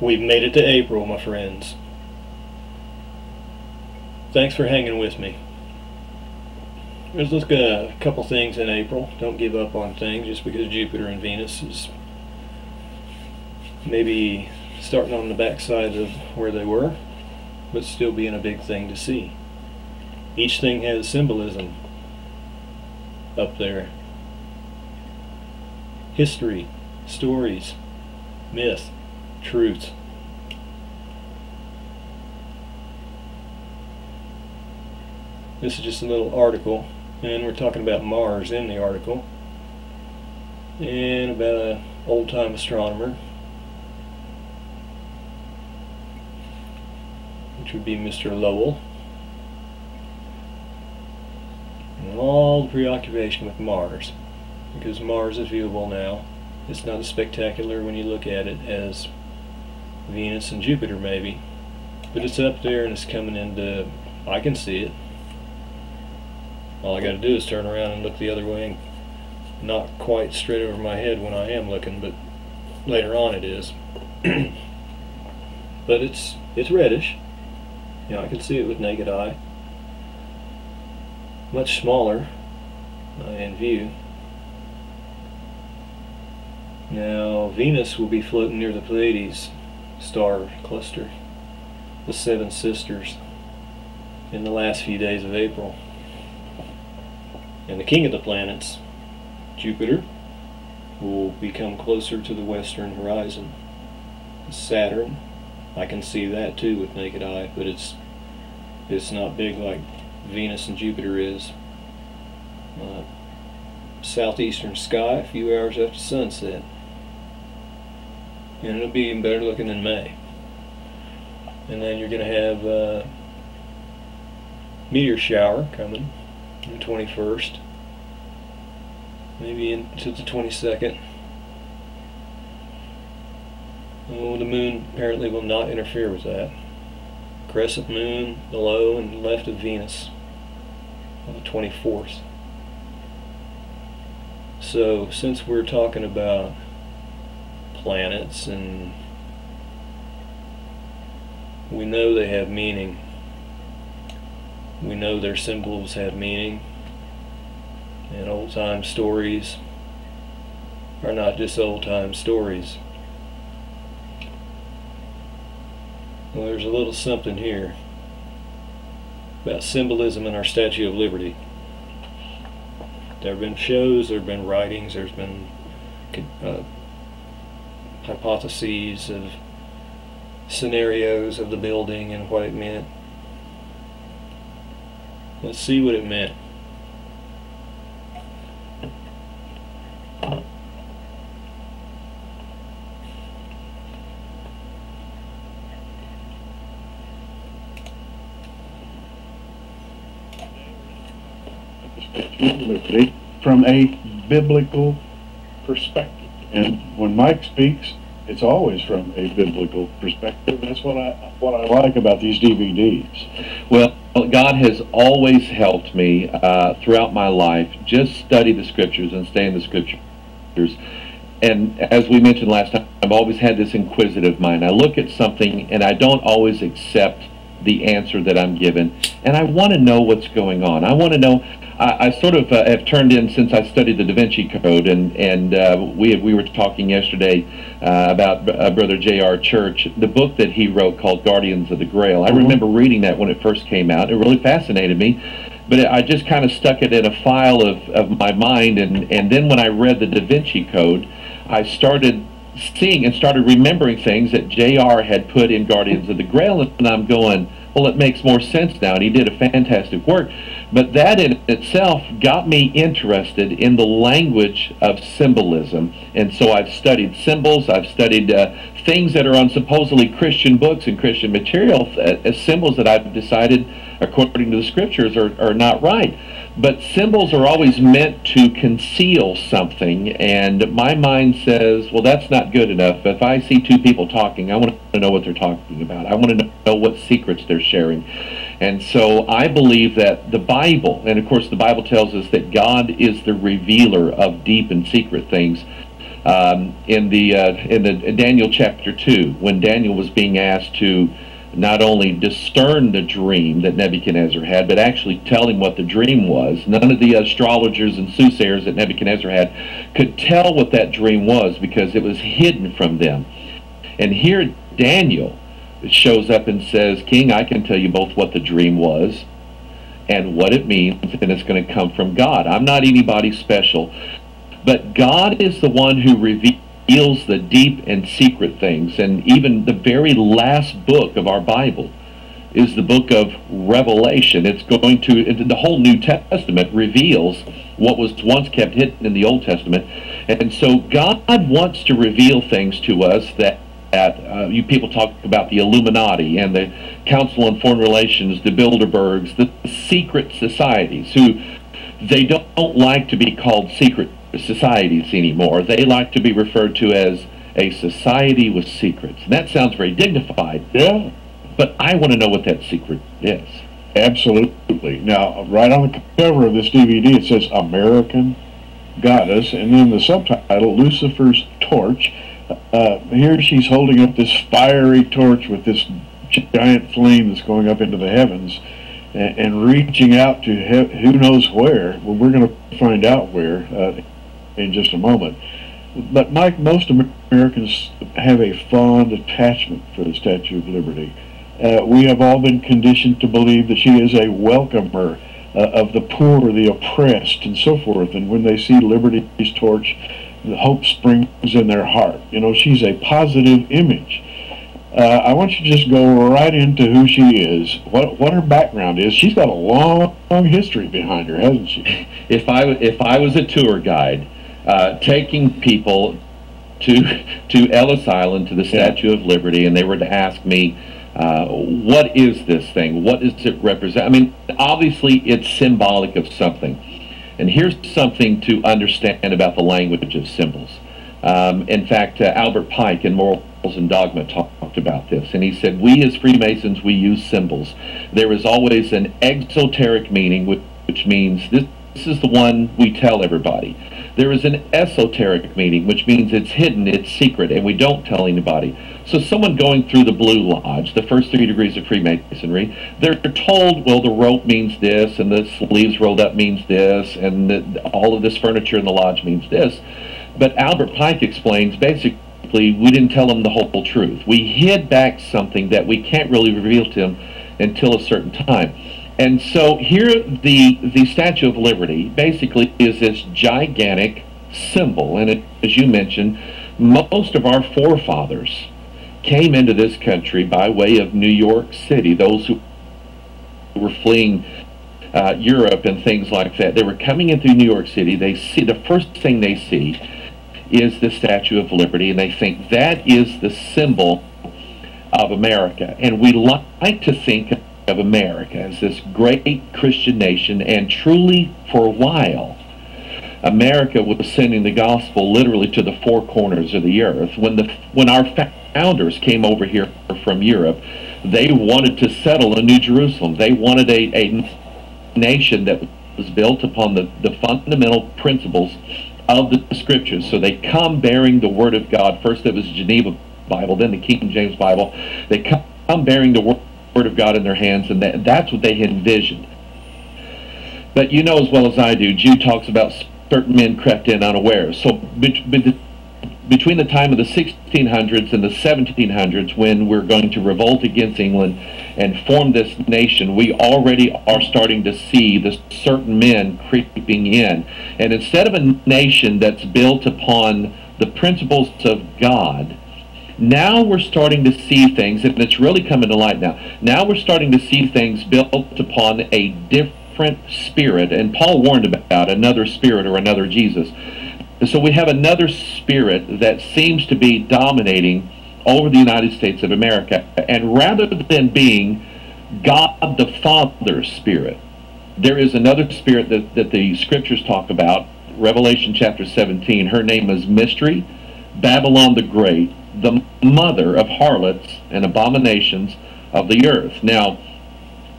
We've made it to April, my friends. Thanks for hanging with me. Let's look at a couple things in April. Don't give up on things just because Jupiter and Venus is maybe starting on the backside of where they were, but still being a big thing to see. Each thing has symbolism up there. History, stories, myth, truth. This is just a little article, and we're talking about Mars in the article, and about an old-time astronomer, which would be Mr. Lowell, and all the preoccupation with Mars, because Mars is viewable now. It's not as spectacular when you look at it as Venus and Jupiter maybe, but it's up there and it's coming into, I can see it. All I got to do is turn around and look the other way and not quite straight over my head when I am looking, but later on it is. but it's it's reddish. You know, I can see it with naked eye. Much smaller uh, in view. Now, Venus will be floating near the Pleiades star cluster, the Seven Sisters, in the last few days of April. And the king of the planets, Jupiter, will become closer to the western horizon. Saturn, I can see that too with naked eye, but it's it's not big like Venus and Jupiter is. Uh, southeastern sky, a few hours after sunset. And it'll be even better looking in May. And then you're going to have a uh, meteor shower coming the 21st, maybe into the 22nd. Oh, the moon apparently will not interfere with that. Crescent moon below and left of Venus on the 24th. So, since we're talking about planets and we know they have meaning, we know their symbols have meaning. And old time stories are not just old time stories. Well, there's a little something here about symbolism in our Statue of Liberty. There have been shows, there have been writings, there's been uh, hypotheses of scenarios of the building and what it meant. Let's see what it meant. from a biblical perspective. And when Mike speaks, it's always from a biblical perspective. That's what I what I like about these DVDs. Well, God has always helped me uh, throughout my life. Just study the scriptures and stay in the scriptures. And as we mentioned last time, I've always had this inquisitive mind. I look at something and I don't always accept the answer that I'm given, and I want to know what's going on. I want to know I, I sort of uh, have turned in since I studied the Da Vinci Code, and and uh, we we were talking yesterday uh, about uh, Brother J.R. Church, the book that he wrote called Guardians of the Grail. I mm-hmm. remember reading that when it first came out. It really fascinated me, but I just kind of stuck it in a file of, of my mind, and and then when I read the Da Vinci Code, I started seeing and started remembering things that J.R. had put in Guardians of the Grail, and I'm going well, it makes more sense now, and he did a fantastic work. But that in itself got me interested in the language of symbolism. And so I've studied symbols, I've studied uh, things that are on supposedly Christian books and Christian material uh, as symbols that I've decided, according to the scriptures, are, are not right. But symbols are always meant to conceal something, and my mind says, well, that's not good enough. If I see two people talking, I want to know what they're talking about. I want to know what secrets they're sharing. And so I believe that the Bible, and of course the Bible tells us that God is the revealer of deep and secret things, Um, in the uh, in the Daniel chapter two, when Daniel was being asked to not only discern the dream that Nebuchadnezzar had, but actually tell him what the dream was. None of the astrologers and soothsayers that Nebuchadnezzar had could tell what that dream was because it was hidden from them. And here Daniel shows up and says, King, I can tell you both what the dream was and what it means, and it's going to come from God. I'm not anybody special, but God is the one who reveals the deep and secret things. And even the very last book of our Bible is the book of Revelation. It's going to, the whole New Testament reveals what was once kept hidden in the Old Testament. And so God wants to reveal things to us that at, uh, you people talk about the Illuminati and the Council on Foreign Relations, the Bilderbergs, the secret societies, who they don't like to be called secret societies anymore. They like to be referred to as a society with secrets. And that sounds very dignified. Yeah. But I want to know what that secret is. Absolutely. Now, right on the cover of this DVD, it says American Goddess, and then the subtitle, Lucifer's Torch uh, here she's holding up this fiery torch with this giant flame that's going up into the heavens and, and reaching out to he- who knows where. Well, we're going to find out where uh, in just a moment. But Mike, most Americans have a fond attachment for the Statue of Liberty. Uh, we have all been conditioned to believe that she is a welcomer uh, of the poor, or the oppressed, and so forth. And when they see Liberty's torch, the hope springs in their heart. You know, she's a positive image. Uh, I want you to just go right into who she is, what what her background is. She's got a long, long history behind her, hasn't she? If I if I was a tour guide, uh, taking people to to Ellis Island to the Statue yeah. of Liberty, and they were to ask me, uh, what is this thing? What does it represent? I mean, obviously it's symbolic of something. And here's something to understand about the language of symbols. Um, in fact, uh, Albert Pike in Morals and Dogma talked about this, and he said, We as Freemasons, we use symbols. There is always an exoteric meaning, which, which means this, this is the one we tell everybody. There is an esoteric meaning, which means it's hidden, it's secret, and we don't tell anybody. So someone going through the Blue Lodge, the first three degrees of Freemasonry, they're told, well, the rope means this, and the sleeves rolled up means this, and the, all of this furniture in the lodge means this. But Albert Pike explains, basically, we didn't tell them the whole truth. We hid back something that we can't really reveal to them until a certain time. And so here, the, the Statue of Liberty basically is this gigantic symbol, and it, as you mentioned, most of our forefathers came into this country by way of New York City. Those who were fleeing uh, Europe and things like that, they were coming in through New York City. They see the first thing they see is the Statue of Liberty, and they think that is the symbol of America. And we like to think of America as this great Christian nation, and truly, for a while, America was sending the gospel literally to the four corners of the earth. When the when our founders came over here from Europe, they wanted to settle in New Jerusalem. They wanted a, a nation that was built upon the, the fundamental principles of the scriptures. So they come bearing the word of God. First it was Geneva Bible, then the King James Bible. They come bearing the word of God in their hands, and that, that's what they had envisioned. But you know as well as I do, Jude talks about certain men crept in unawares. So between the time of the 1600s and the 1700s, when we're going to revolt against England and form this nation, we already are starting to see the certain men creeping in. And instead of a nation that's built upon the principles of God, now we're starting to see things, and it's really coming to light now. Now we're starting to see things built upon a different spirit, and Paul warned about another spirit or another Jesus. So we have another spirit that seems to be dominating over the United States of America. And rather than being God the Father's spirit, there is another spirit that, that the scriptures talk about. Revelation chapter 17. Her name is Mystery, Babylon the Great, the mother of harlots and abominations of the earth. Now,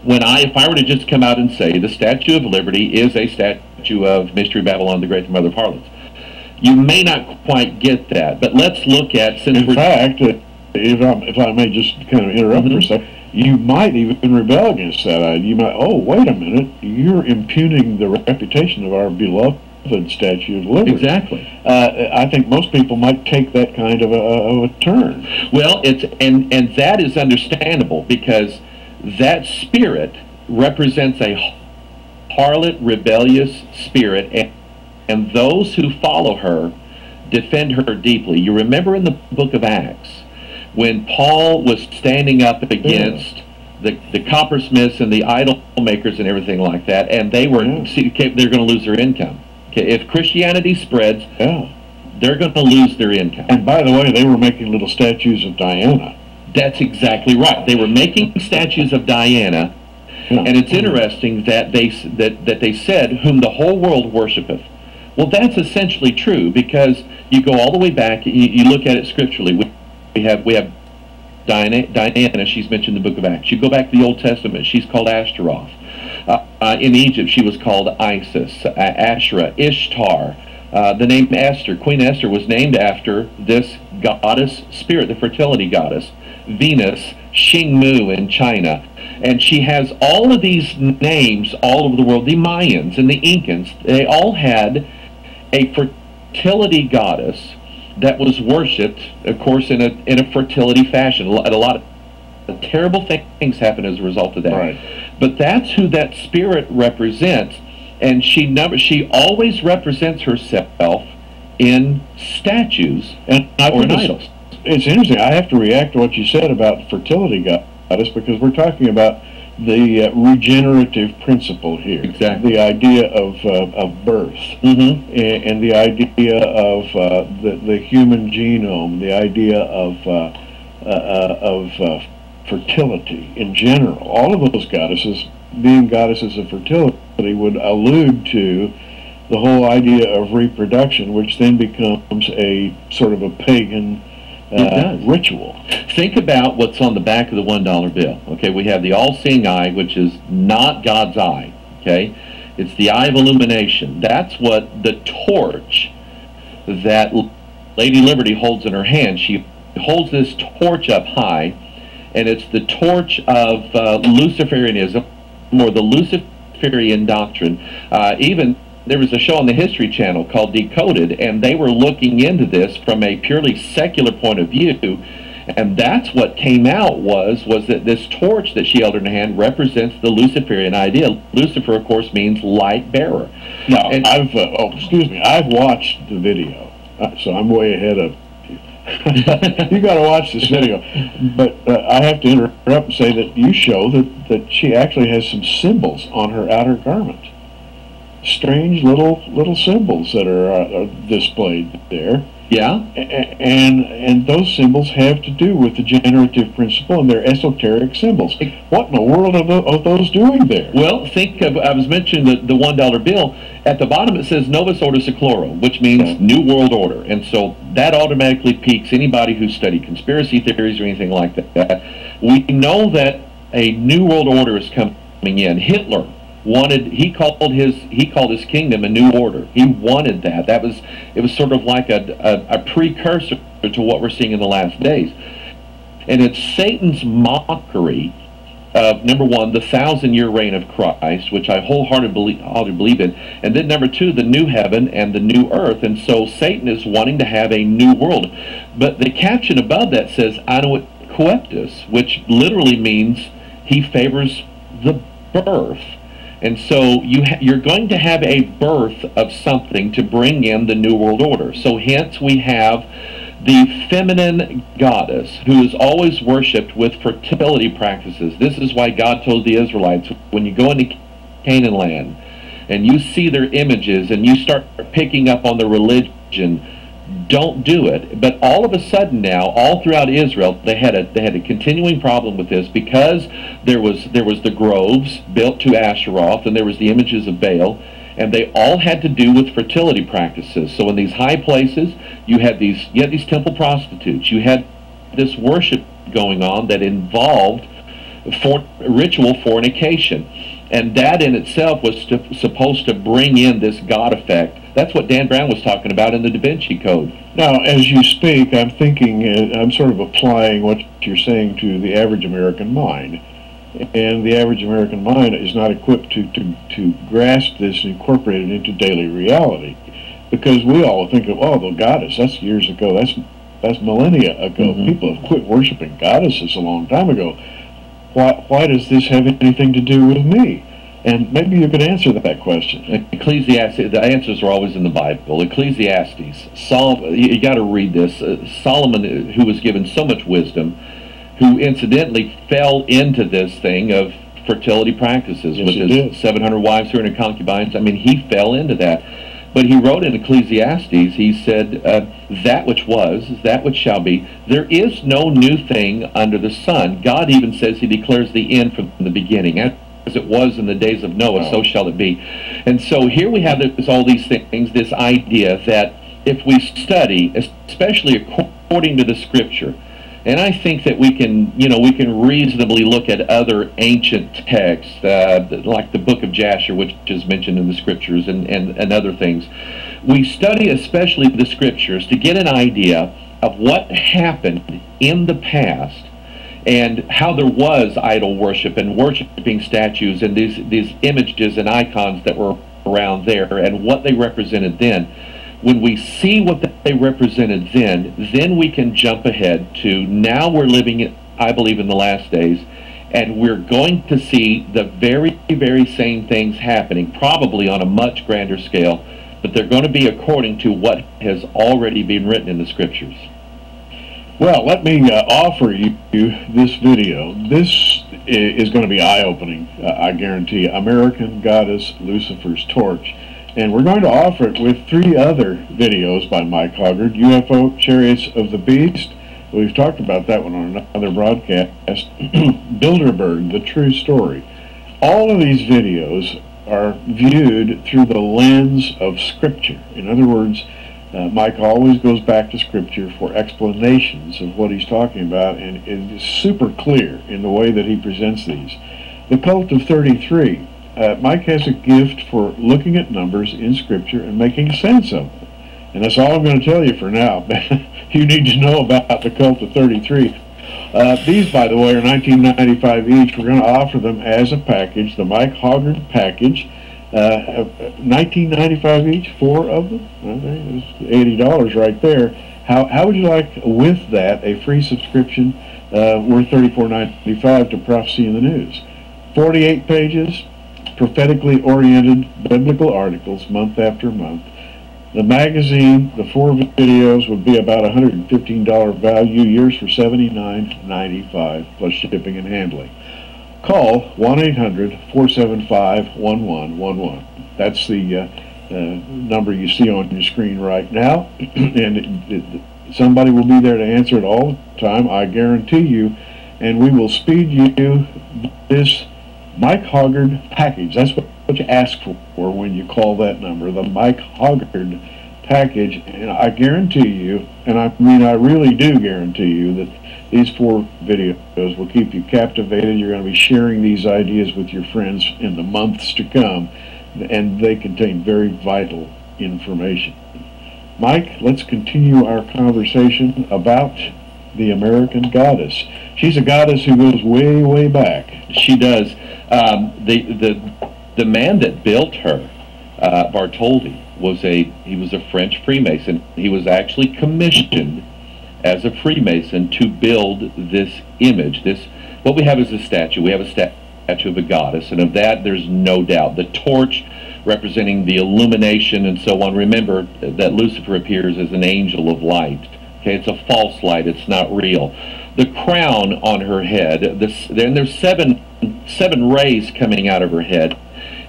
when I, if I were to just come out and say the Statue of Liberty is a statue of Mystery Babylon the Great, the mother of harlots, you may not quite get that. But let's look at since In we're fact, if I, if I may just kind of interrupt for a Mhm. second, you might even rebel against that idea. You might, oh, wait a minute, you're impugning the reputation of our beloved Statue of Liberty. exactly. Uh, I think most people might take that kind of a, of a turn. Well, it's and and that is understandable because that spirit represents a harlot, rebellious spirit, and and those who follow her defend her deeply. You remember in the book of Acts when Paul was standing up against the the coppersmiths and the idol makers and everything like that, and they were Yeah. they're going to lose their income. Okay, if Christianity spreads, Yeah. they're going to lose their income. And by the way, they were making little statues of Diana. That's exactly right. They were making statues of Diana, Yeah. and it's interesting that they that that they said, "Whom the whole world worshipeth." Well, that's essentially true because you go all the way back. You, you look at it scripturally. We, we have we have Diana, Diana. She's mentioned in the Book of Acts. You go back to the Old Testament. She's called Ashtaroth. Uh, uh, in Egypt, she was called Isis, Asherah, Ishtar. Uh, the name Esther, Queen Esther, was named after this goddess spirit, the fertility goddess, Venus, Xingmu in China. And she has all of these names all over the world. The Mayans and the Incans, they all had a fertility goddess that was worshipped, of course, in a, in a fertility fashion. A lot, a lot of terrible things happen as a result of that. Right. But that's who that spirit represents, and she never she always represents herself in statues And or in idols. it's interesting. I have to react to what you said about fertility goddess because we're talking about the uh, regenerative principle here. Exactly. The idea of, uh, of birth. Mm-hmm. and, and the idea of uh, the, the human genome, the idea of uh, uh, uh, of uh, fertility in general, all of those goddesses being goddesses of fertility would allude to the whole idea of reproduction, which then becomes a sort of a pagan uh, ritual. Think about what's on the back of the one dollar bill. Okay, we have the all-seeing eye, which is not God's eye. Okay, it's the eye of illumination. That's what the torch that Lady Liberty holds in her hand. She holds this torch up high, and it's the torch of uh, Luciferianism, or the Luciferian doctrine. Uh, even there was a show on the History Channel called Decoded, and they were looking into this from a purely secular point of view. And that's what came out was was that this torch that she held in her hand represents the Luciferian idea. Lucifer, of course, means light bearer. Now, And- I've uh, oh, excuse me, I've watched the video, uh, so I'm way ahead of you. got to watch this video, but uh, I have to interrupt and say that you show that that she actually has some symbols on her outer garment. Strange little little symbols that are, uh, are displayed there, Yeah, and and those symbols have to do with the generative principle, and they're esoteric symbols. What in the world are, tho- are those doing there? Well, think of, I was mentioning the, the one dollar bill. At the bottom it says Novus Ordo Seclorum, which means New World Order. And so that automatically piques anybody who studied conspiracy theories or anything like that. We know that a New World Order is coming in. Hitler wanted he called his he called his kingdom a new order. He wanted that. That was it was sort of like a, a, a precursor to what we're seeing in the last days. And it's Satan's mockery of number one, the thousand year reign of Christ, which I wholeheartedly believe, believe in, and then number two, the new heaven and the new earth. And so Satan is wanting to have a new world. But the caption above that says i Annuit Coeptis, which literally means he favors the birth. And so you you're going to have a birth of something to bring in the New World Order. So hence we have the feminine goddess who is always worshipped with fertility practices. This is why God told the Israelites when you go into Canaan land and you see their images and you start picking up on the religion, don't do it. But all of a sudden now, all throughout Israel, they had a they had a continuing problem with this because there was there was the groves built to Asheroth and there was the images of Baal and they all had to do with fertility practices. So in these high places, you had these you had these temple prostitutes. You had this worship going on that involved for, ritual fornication. And that in itself was to, supposed to bring in this God effect. That's what Dan Brown was talking about in the Da Vinci Code. Now, as you speak, I'm thinking, uh, I'm sort of applying what you're saying to the average American mind. And the average American mind is not equipped to, to, to grasp this and incorporate it into daily reality. Because we all think of, oh, the goddess, that's years ago, that's, that's millennia ago. Mhm. People have quit worshiping goddesses a long time ago. Why, why does this have anything to do with me? And maybe you could answer that question. Ecclesiastes, the answers are always in the Bible. Ecclesiastes, Sol, you, got to read this. Uh, Solomon, who was given so much wisdom, who incidentally fell into this thing of fertility practices Yes, with his did. 700 wives, 300 concubines. I mean, he fell into that. But he wrote in Ecclesiastes, he said, uh, That which was is that which shall be. There is no new thing under the sun. God even says he declares the end from the beginning. As it was in the days of Noah, so shall it be. And so here we have this, all these things, this idea that if we study, especially according to the scripture, and I think that we can, you know, we can reasonably look at other ancient texts, uh, like the book of Jasher, which is mentioned in the scriptures, and, and, and other things. We study especially the scriptures to get an idea of what happened in the past and how there was idol worship and worshiping statues and these, these images and icons that were around there and what they represented then when we see what they represented then, then we can jump ahead to now we're living, I believe, in the last days, and we're going to see the very, very same things happening, probably on a much grander scale, but they're going to be according to what has already been written in the scriptures. Well, let me uh, offer you, this video. This is going to be eye-opening, uh, I guarantee. You. American Goddess Lucifer's Torch. And we're going to offer it with three other videos by Mike Hoggard, UFO Chariots of the Beast. We've talked about that one on another broadcast. Bilderberg, The True Story. All of these videos are viewed through the lens of Scripture. In other words, uh, Mike always goes back to Scripture for explanations of what he's talking about, and it is super clear in the way that he presents these. The Cult of 33. Uh, Mike has a gift for looking at numbers in Scripture and making sense of them. And that's all I'm going to tell you for now. you need to know about the Cult of 33. Uh, these, by the way, are 1995 each. We're going to offer them as a package, the Mike Hoggard package. Uh, 1995 each, four of them. Well, there's $80 right there. How, how would you like, with that, a free subscription uh, worth $34.95 to Prophecy in the News? 48 pages, prophetically oriented biblical articles month after month. The magazine, the four videos would be about $115 value, years for $79.95 plus shipping and handling. Call 1-800-475-1111. That's the uh, uh, number you see on your screen right now, and it, it, somebody will be there to answer it all the time, I guarantee you, and we will speed you this Mike Hoggard package. That's what, what you ask for when you call that number, the Mike Hoggard package. And I guarantee you, and I mean I really do guarantee you that these four videos will keep you captivated. You're going to be sharing these ideas with your friends in the months to come, and they contain very vital information. Mike, let's continue our conversation about the American goddess. She's a goddess who goes way, way back. She does. Um, the the the man that built her, uh, Bartholdi, was a he was a French Freemason. He was actually commissioned as a Freemason to build this image. This what we have is a statue. We have a sta- statue of a goddess, and of that there's no doubt. The torch representing the illumination and so on. Remember that Lucifer appears as an angel of light. Okay, it's a false light. It's not real. The crown on her head. This, then there's seven seven rays coming out of her head.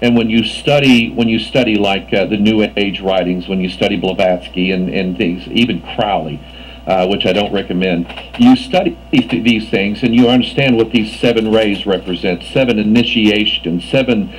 And when you study, when you study like uh, the New Age writings, when you study Blavatsky and, and things, even Crowley, uh, which I don't recommend, you study these, these things and you understand what these seven rays represent. Seven initiations, seven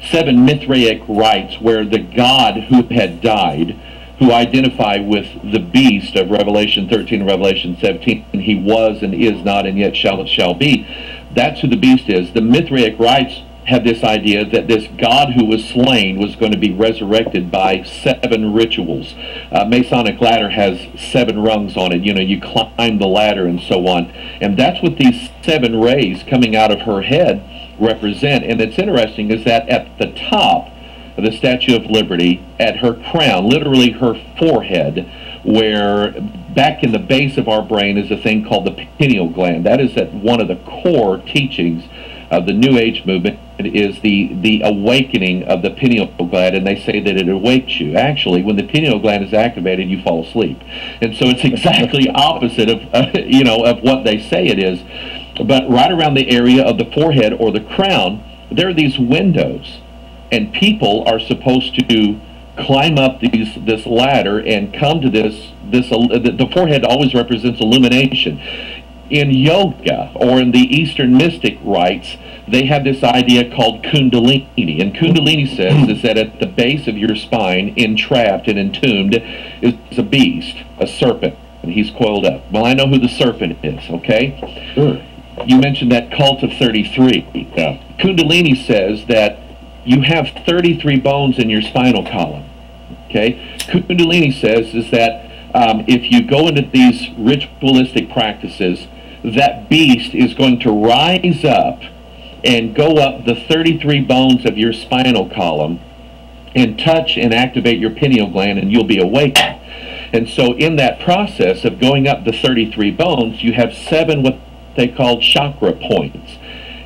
seven Mithraic rites, where the god who had died, who identify with the beast of Revelation 13 and Revelation 17, he was and is not and yet shall it shall be. That's who the beast is. The Mithraic rites had this idea that this God who was slain was going to be resurrected by seven rituals. Uh, Masonic ladder has seven rungs on it. You know, you climb the ladder and so on. And that's what these seven rays coming out of her head represent. And it's interesting is that at the top the Statue of Liberty, at her crown, literally her forehead, where back in the base of our brain is a thing called the pineal gland. That is at one of the core teachings of the New Age movement is the, the awakening of the pineal gland, and they say that it awakes you. Actually, when the pineal gland is activated, you fall asleep, and so it's exactly opposite of uh, you know of what they say it is. But right around the area of the forehead or the crown, there are these windows, and people are supposed to climb up these this ladder and come to this this uh, the forehead always represents illumination in yoga or in the Eastern mystic rites, they have this idea called Kundalini. And Kundalini says is that at the base of your spine, entrapped and entombed, is a beast, a serpent, and he's coiled up. Well, I know who the serpent is, okay? Sure. You mentioned that cult of 33. Yeah. Kundalini says that you have 33 bones in your spinal column. Okay? Kundalini says is that um, if you go into these ritualistic practices, that beast is going to rise up and go up the 33 bones of your spinal column and touch and activate your pineal gland and you'll be awakened. And so in that process of going up the 33 bones, you have seven what they call chakra points.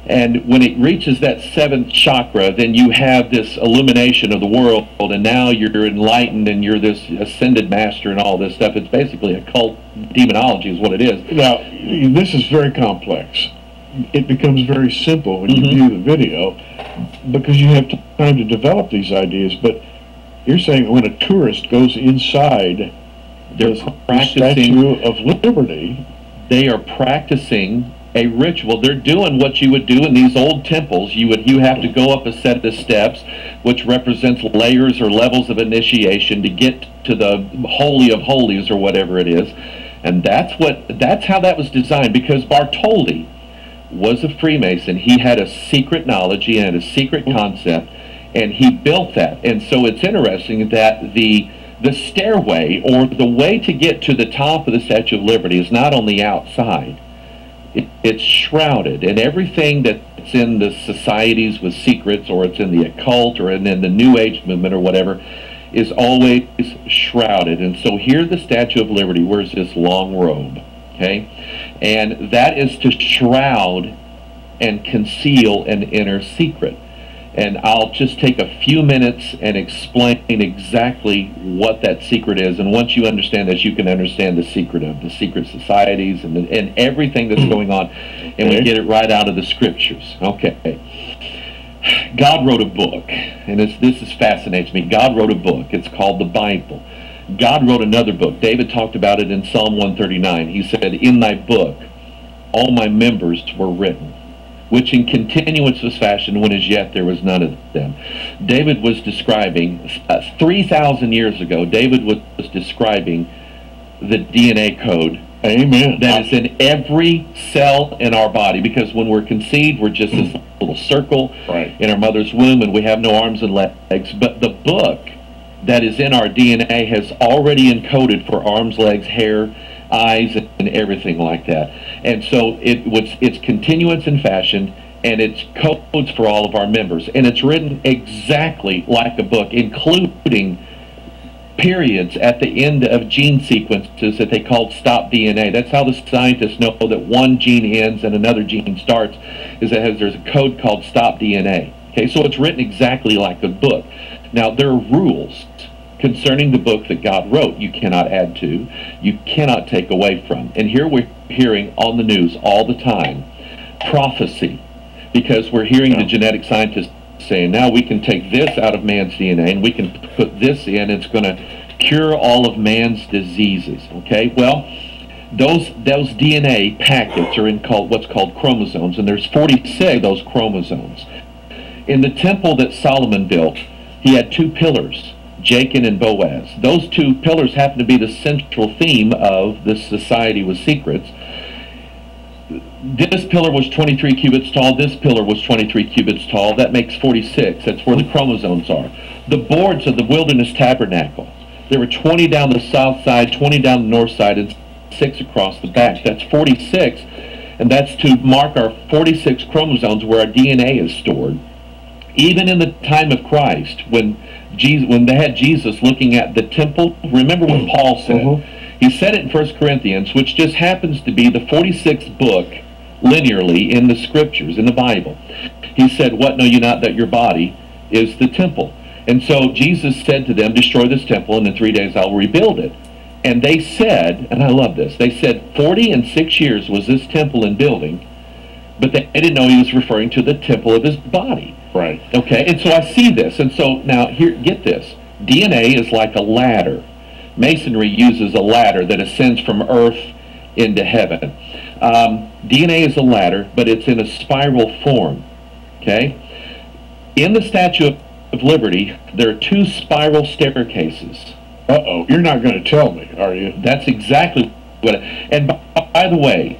And when it reaches that seventh chakra, then you have this illumination of the world, and now you're enlightened and you're this ascended master and all this stuff. It's basically a cult demonology, is what it is. Now, this is very complex. It becomes very simple when you Mhm. view the video because you have time to develop these ideas. But you're saying when a tourist goes inside They're the, the practicing. Statue of Liberty, They are practicing a ritual. They're doing what you would do in these old temples. You would you have to go up a set of steps, which represents layers or levels of initiation to get to the holy of holies or whatever it is. And that's what that's how that was designed because Bartholdi was a Freemason. He had a secret knowledge, he had a secret concept, and he built that. And so it's interesting that the the stairway or the way to get to the top of the Statue of Liberty is not on the outside. It, it's shrouded, and everything that's in the societies with secrets, or it's in the occult, or in, in the New Age movement, or whatever, is always shrouded. And so here, the Statue of Liberty wears this long robe, okay, and that is to shroud and conceal an inner secret. And I'll just take a few minutes and explain exactly what that secret is. And once you understand this, you can understand the secret of the secret societies and, the, and everything that's hmm. going on. And we get it right out of the scriptures. Okay. God wrote a book, and it's, this is fascinates me. God wrote a book. It's called the Bible. God wrote another book. David talked about it in Psalm 139. He said, In thy book, all my members were written, which in continuance was fashioned when as yet there was none of them. David was describing, uh, 3,000 years ago, David was, was describing the DNA code Amen. that is in every cell in our body because when we're conceived, we're just this little circle Right. in our mother's womb and we have no arms and legs. But the book that is in our DNA has already encoded for arms, legs, hair, eyes, and everything like that. And so it was it's continuance in fashion and it's codes for all of our members. And it's written exactly like a book, including periods at the end of gene sequences that they called stop DNA. That's how the scientists know that one gene ends and another gene starts, is that has, there's a code called stop DNA. Okay, so it's written exactly like a book. Now, there are rules concerning the book that God wrote you cannot add to, you cannot take away from. And here we're hearing on the news all the time prophecy, because we're hearing the genetic scientists saying now we can take this out of man's DNA and we can put this in, it's going to cure all of man's diseases. Okay, well, those those DNA packets are in called what's called chromosomes, and there's 46 of those chromosomes. In the temple that Solomon built, he had two pillars, Jachin and Boaz. Those two pillars happen to be the central theme of this society with secrets. this pillar was 23 cubits tall, this pillar was 23 cubits tall, that makes 46. That's where the chromosomes are. The boards of the wilderness tabernacle, there were 20 down the south side, 20 down the north side, and 6 across the back. That's 46, and that's to mark our 46 chromosomes where our DNA is stored. Even in the time of Christ, when Jesus, when they had Jesus looking at the temple, remember what Paul said? Mhm. He said it in 1 Corinthians, which just happens to be the 46th book linearly in the scriptures, in the Bible. He said, What know you not that your body is the temple? And so Jesus said to them, Destroy this temple, and in three days I'll rebuild it. And they said, and I love this, they said 40 and six years was this temple in building, but they didn't know he was referring to the temple of his body. Right. Okay, and so I see this, and so now here, get this. DNA is like a ladder. Masonry uses a ladder that ascends from earth into heaven. Um, DNA is a ladder, but it's in a spiral form. Okay? In the Statue of, Liberty, there are two spiral staircases. Uh-oh, you're not going to tell me, are you? That's exactly what. It, and by, by the way,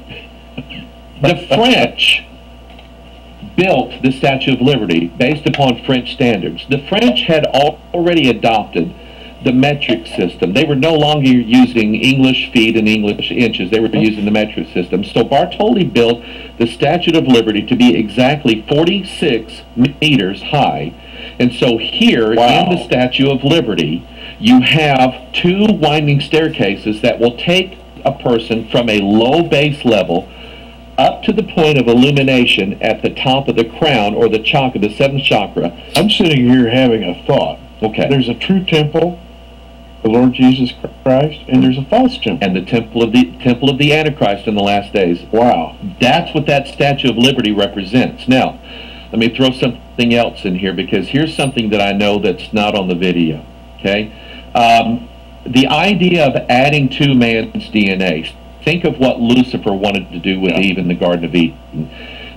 the French built the Statue of Liberty based upon French standards. The French had already adopted the metric system. They were no longer using English feet and English inches. They were using the metric system. So Bartholdi built the Statue of Liberty to be exactly 46 meters high. And so here Wow. in the Statue of Liberty, you have two winding staircases that will take a person from a low base level up to the point of illumination at the top of the crown or the chakra, the seventh chakra. I'm sitting here having a thought. Okay. There's a true temple, the Lord Jesus Christ, and there's a false temple. and the temple of the temple of the Antichrist in the last days. wow. That's what that Statue of Liberty represents. Now, let me throw something else in here because here's something that I know that's not on the video. Okay, um, the idea of adding to man's DNA. Think of what Lucifer wanted to do with Yeah. Eve in the Garden of Eden.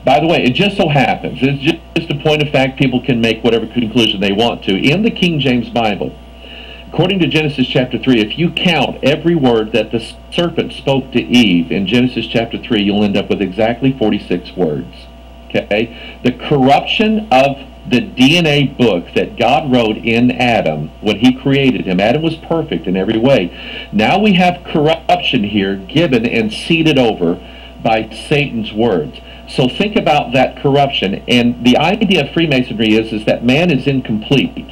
By the way, it just so happens, it's just, just a point of fact, people can make whatever conclusion they want to. In the King James Bible, According to Genesis chapter 3, if you count every word that the serpent spoke to Eve in Genesis chapter 3, you'll end up with exactly 46 words. Okay? The corruption of the DNA book that God wrote in Adam when he created him, Adam was perfect in every way. Now we have corruption here given and seeded over by Satan's words. So think about that corruption. And the idea of Freemasonry is, is that man is incomplete.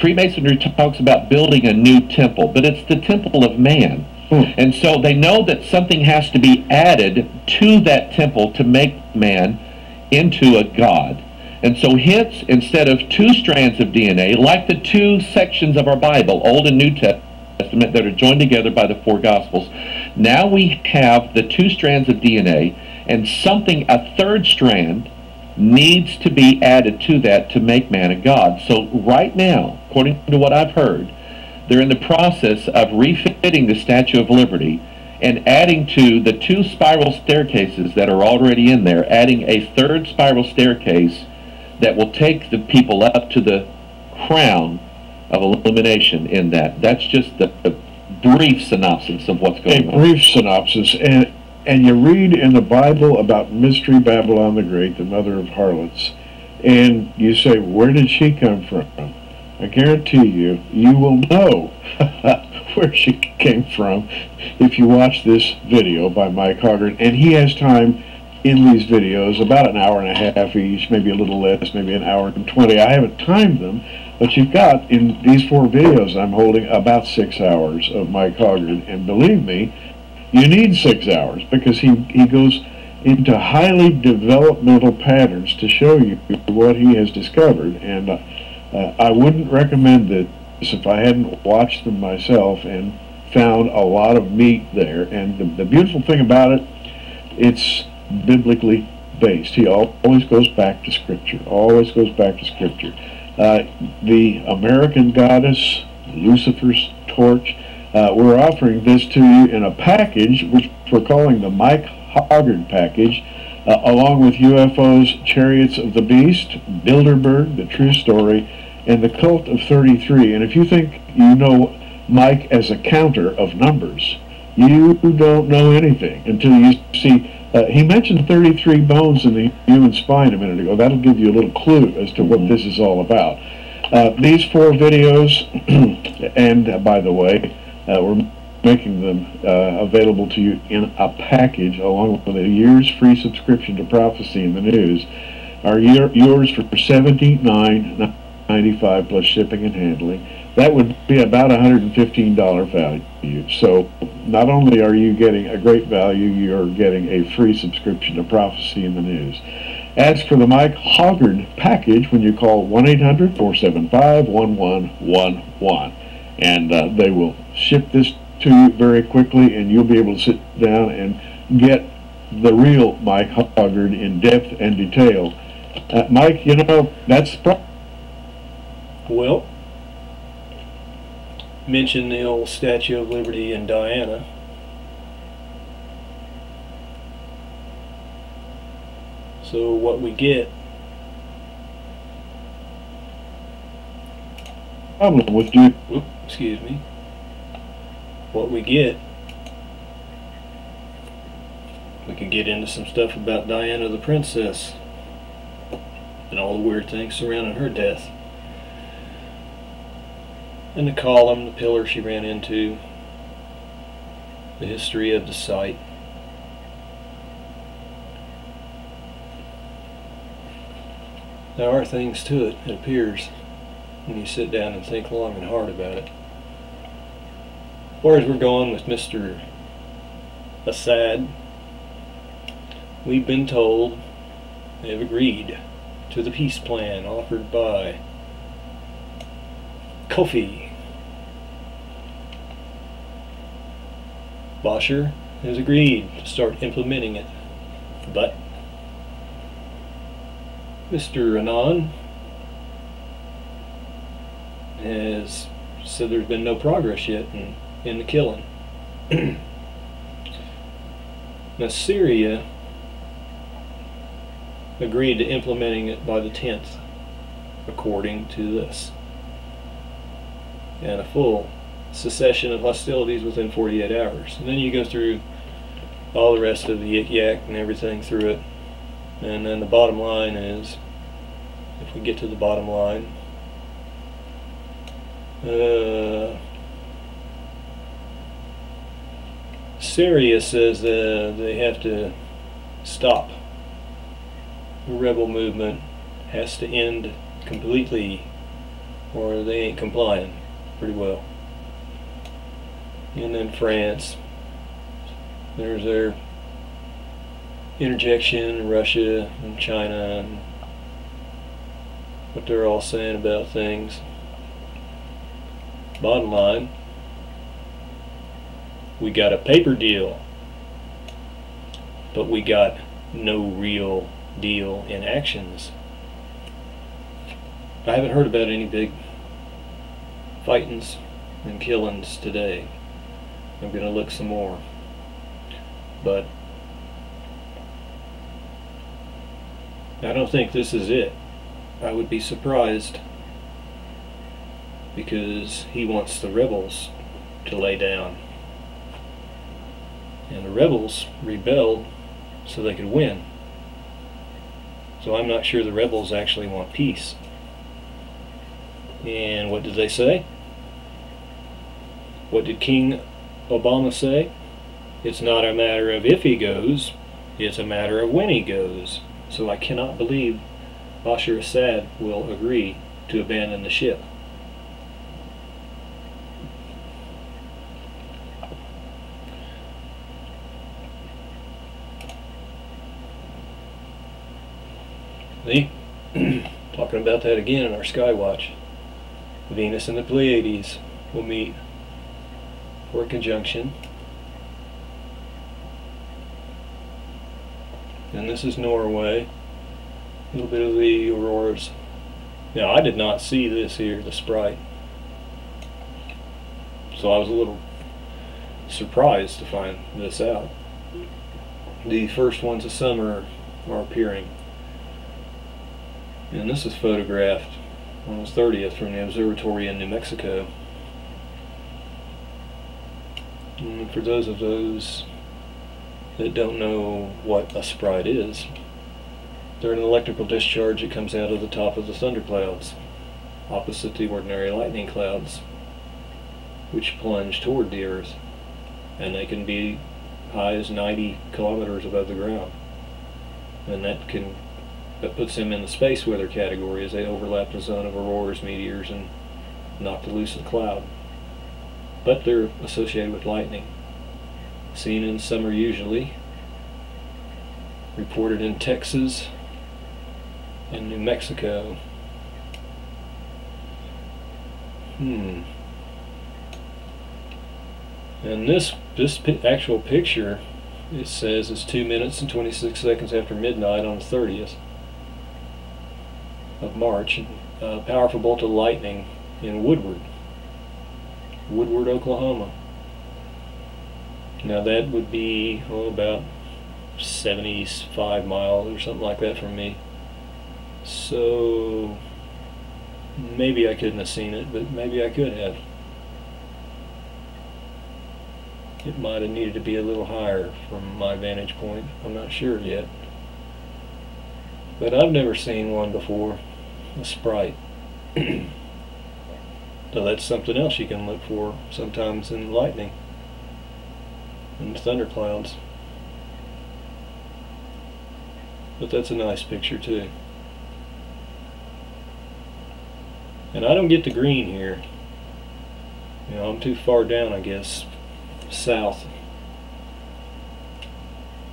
Freemasonry talks about building a new temple, but it's the temple of man. Hmm. And so they know that something has to be added to that temple to make man into a god. And so hence, instead of two strands of DNA, like the two sections of our Bible, Old and New Testament, that are joined together by the four Gospels, now we have the two strands of DNA and something, a third strand, needs to be added to that to make man a god. So right now, according to what I've heard, they're in the process of refitting the Statue of Liberty and adding to the two spiral staircases that are already in there, adding a third spiral staircase that will take the people up to the crown of illumination in that. That's just the, the brief synopsis of what's A going on. A brief synopsis, and and you read in the Bible about Mystery Babylon the Great, the mother of harlots, and you say, where did she come from? I guarantee you, you will know where she came from if you watch this video by Mike Hoggard, and he has time in these videos, about an hour and a half each, maybe a little less, maybe an hour and 20. I haven't timed them, but you've got in these four videos I'm holding about six hours of Mike Hoggard, and believe me, you need six hours because he, he goes into highly developmental patterns to show you what he has discovered. And uh, uh, I wouldn't recommend this if I hadn't watched them myself and found a lot of meat there. And the, the beautiful thing about it, it's biblically based. He always goes back to Scripture, always goes back to Scripture. Uh, the American goddess, Lucifer's torch, uh, we're offering this to you in a package which we're calling the Mike Hoggard package, uh, along with UFOs, Chariots of the Beast, Bilderberg, The True Story, and The Cult of 33. And if you think you know Mike as a counter of numbers, you don't know anything until you see. Uh, he mentioned 33 bones in the human spine a minute ago. That'll give you a little clue as to what this is all about. Uh, these four videos, and uh, by the way, uh, we're making them uh, available to you in a package along with a year's free subscription to Prophecy in the News, are your, yours for $79.95 plus shipping and handling. That would be about $115 value. So not only are you getting a great value, you're getting a free subscription to Prophecy in the News. As for the Mike Hoggard package, when you call 1-800-475-1111, and uh, they will ship this to you very quickly, and you'll be able to sit down and get the real Mike Hoggard in depth and detail. Uh, Mike, you know, that's Well, mention the old Statue of Liberty in Diana. So what we get, problem with you. whoop, excuse me, what we get, we can get into some stuff about Diana the Princess and all the weird things surrounding her death. And the column, the pillar she ran into, the history of the site. There are things to it, it appears, when you sit down and think long and hard about it. Whereas we're going with Mr. Assad, we've been told they've agreed to the peace plan offered by Kofi. Bashar has agreed to start implementing it, but Mr. Annan has said there's been no progress yet in, in the killing. now, Syria agreed to implementing it by the 10th, according to this. And a full cessation of hostilities within 48 hours. And then you go through all the rest of the yik yak and everything through it. And then the bottom line is, if we get to the bottom line, uh, Syria says uh, they have to stop. The rebel movement has to end completely, or they ain't complying pretty well. And then France, there's their interjection, Russia and China, and what they're all saying about things. Bottom line, we got a paper deal, but we got no real deal in actions. I haven't heard about any big fightings and killings today. I'm gonna look some more. But I don't think this is it. I would be surprised because he wants the rebels to lay down. And the rebels rebelled so they could win. So I'm not sure the rebels actually want peace. And what did they say? What did King Obama say? It's not a matter of if he goes, it's a matter of when he goes. So I cannot believe Bashar Assad will agree to abandon the ship. See? Talking about that again in our Skywatch. Venus and the Pleiades will meet for a conjunction. And this is Norway. A little bit of the auroras. Now, I did not see this here, the sprite. So I was a little surprised to find this out. The first ones of summer are appearing. And this is photographed on the 30th from the observatory in New Mexico. And for those of those that don't know what a sprite is, they're an electrical discharge that comes out of the top of the thunderclouds, opposite the ordinary lightning clouds, which plunge toward the earth. And they can be high as 90 kilometers above the ground. And that can that puts them in the space weather category as they overlap the zone of auroras, meteors, and noctilucent cloud. But they're associated with lightning. Seen in summer usually. Reported in Texas and New Mexico. Hmm. And this this actual picture, it says it's two minutes and 26 seconds after midnight on the 30th of March. A powerful bolt of lightning in Woodward, Woodward, Oklahoma. Now that would be oh, about 75 miles or something like that from me. So maybe I couldn't have seen it, but maybe I could have. It might have needed to be a little higher from my vantage point. I'm not sure yet. But I've never seen one before, a sprite. so that's something else you can look for sometimes in lightning and thunderclouds. But that's a nice picture too. And I don't get the green here. You know, I'm too far down, I guess, south.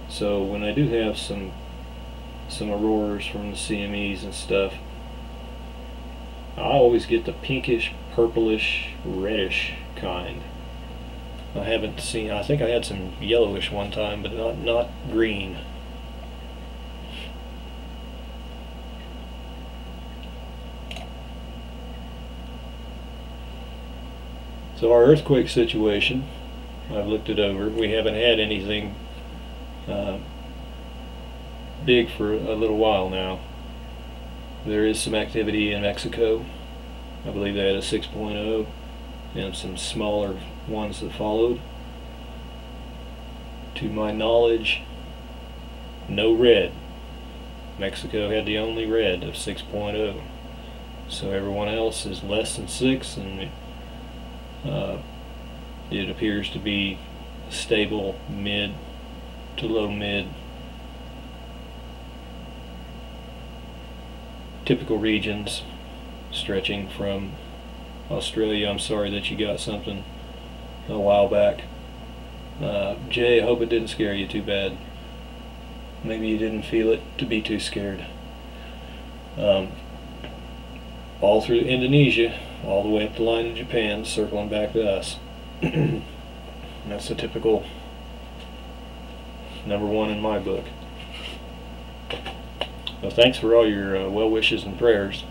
So when I do have some some auroras from the CMEs and stuff, I always get the pinkish, purplish, reddish kind. I haven't seen. I think I had some yellowish one time, but not not green. So our earthquake situation, I've looked it over. We haven't had anything uh, big for a little while now. There is some activity in Mexico. I believe they had a 6.0 and some smaller ones that followed. To my knowledge, no red. Mexico had the only red of 6.0. So everyone else is less than 6 and uh, it appears to be stable mid to low mid. Typical regions stretching from Australia. I'm sorry that you got something a while back. Uh, Jay, I hope it didn't scare you too bad. Maybe you didn't feel it to be too scared. Um, all through Indonesia, all the way up the line in Japan, circling back to us. That's the typical number one in my book. Well, thanks for all your uh, well wishes and prayers.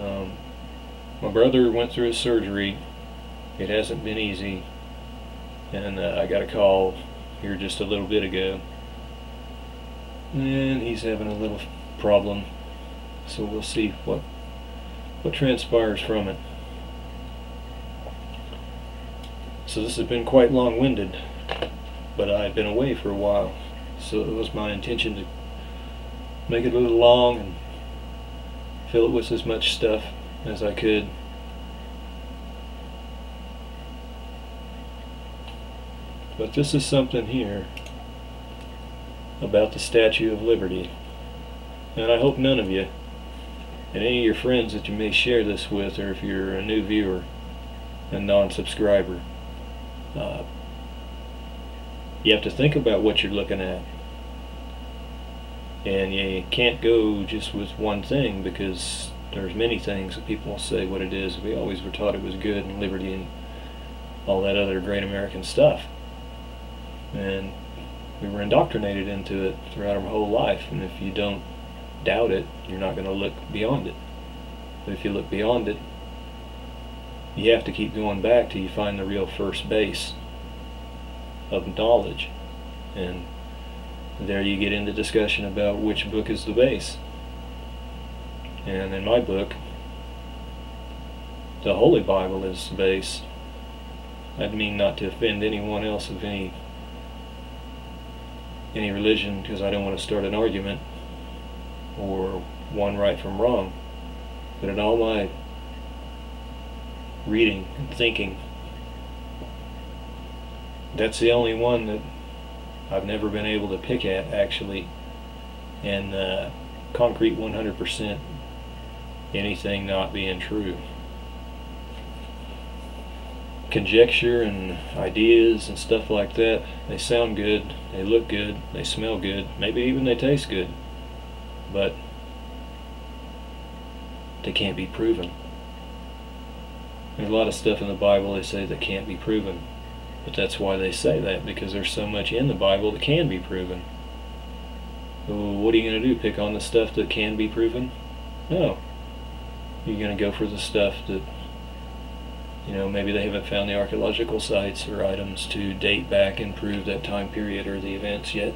Um, my brother went through his surgery. It hasn't been easy, and uh, I got a call here just a little bit ago, and he's having a little problem. So we'll see what what transpires from it. So this has been quite long-winded, but I've been away for a while, so it was my intention to make it a little long and fill it with as much stuff as I could. But this is something here about the Statue of Liberty. And I hope none of you and any of your friends that you may share this with, or if you're a new viewer and non-subscriber, uh, you have to think about what you're looking at. And you can't go just with one thing because there's many things that people will say what it is. We always were taught it was good and liberty and all that other great American stuff. And we were indoctrinated into it throughout our whole life. And if you don't doubt it, you're not going to look beyond it. But if you look beyond it, you have to keep going back till you find the real first base of knowledge. And there you get into discussion about which book is the base. And in my book, the Holy Bible is the base. I mean not to offend anyone else of any any religion because I don't want to start an argument or one right from wrong. But in all my reading and thinking, that's the only one that I've never been able to pick at actually and uh, concrete 100% anything not being true. Conjecture and ideas and stuff like that, they sound good, they look good, they smell good, maybe even they taste good, but they can't be proven. There's a lot of stuff in the Bible they say that can't be proven, but that's why they say that, because there's so much in the Bible that can be proven. Well, what are you going to do? Pick on the stuff that can be proven? No. You're going to go for the stuff that, you know, maybe they haven't found the archaeological sites or items to date back and prove that time period or the events yet,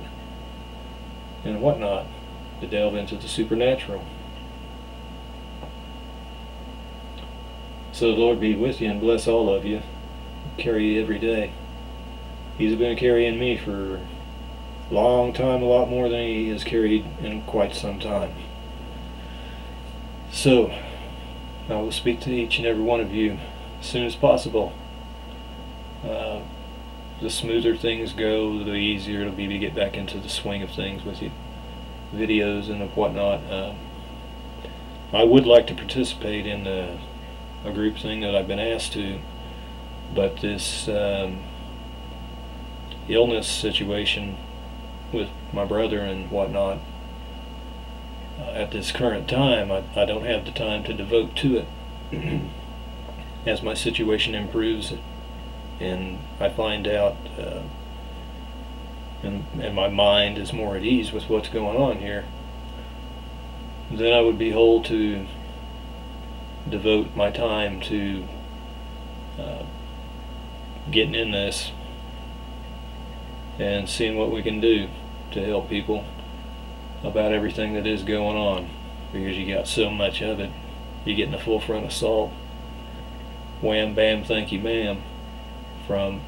and whatnot, to delve into the supernatural. So the Lord be with you and bless all of you. Carry you every day. He's been carrying me for a long time, a lot more than he has carried in quite some time. So, I will speak to each and every one of you as soon as possible. Uh, the smoother things go, the easier it'll be to get back into the swing of things with you, videos and whatnot. Uh, I would like to participate in a, a group thing that I've been asked to, but this um, illness situation with my brother and whatnot. Uh, at this current time, I, I don't have the time to devote to it. As my situation improves and I find out, uh, and, and my mind is more at ease with what's going on here, then I would be whole to devote my time to uh, getting in this and seeing what we can do to help people about everything that is going on because you got so much of it. You're getting a full front assault. Wham, bam, thank you, ma'am. From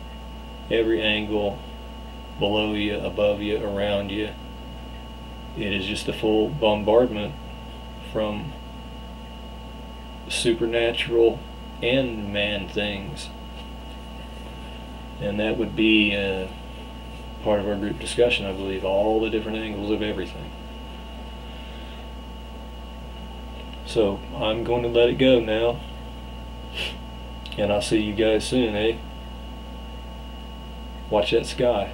every angle, below you, above you, around you. It is just a full bombardment from supernatural and man things. And that would be uh, part of our group discussion, I believe, all the different angles of everything. So I'm going to let it go now. And I'll see you guys soon, eh? Watch that sky.